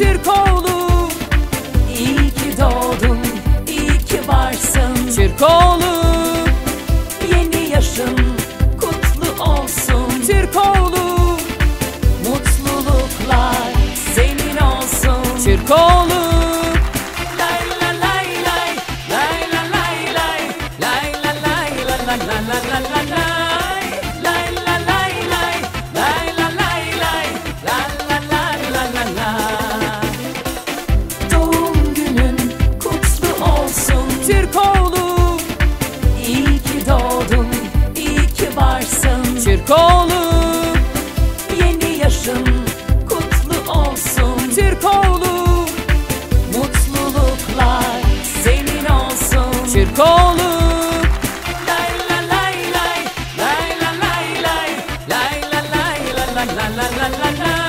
Türk oğlu. İyi ki doğdun, iyi ki varsın. Türk oğlu. Yeni yaşın kutlu olsun. Türk oğlu. Mutluluklar senin olsun. Türk oğlu. Varsın Türkoğlu, Yeni yaşın kutlu olsun. Türkoğlu, Mutluluklar senin olsun. Türkoğlu. Lay la la Lay. La lay la la la la la la